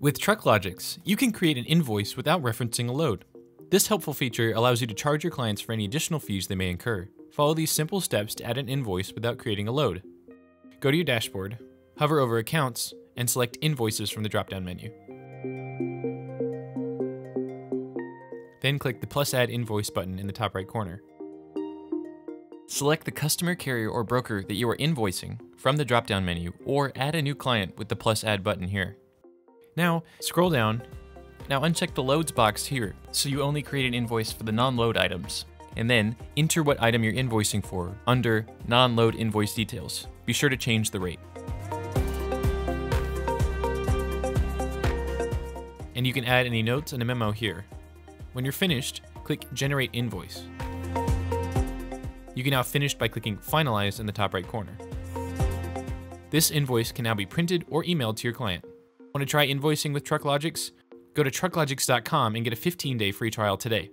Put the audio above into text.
With TruckLogics, you can create an invoice without referencing a load. This helpful feature allows you to charge your clients for any additional fees they may incur. Follow these simple steps to add an invoice without creating a load. Go to your dashboard, hover over Accounts, and select Invoices from the drop-down menu. Then click the plus add invoice button in the top right corner. Select the customer, carrier, or broker that you are invoicing from the drop-down menu or add a new client with the plus add button here. Now, scroll down. Now uncheck the loads box here, so you only create an invoice for the non-load items. And then, enter what item you're invoicing for under non-load invoice details. Be sure to change the rate. And you can add any notes and a memo here. When you're finished, click Generate Invoice. You can now finish by clicking Finalize in the top right corner. This invoice can now be printed or emailed to your client. Want to try invoicing with TruckLogics? Go to trucklogics.com and get a 15 day free trial today.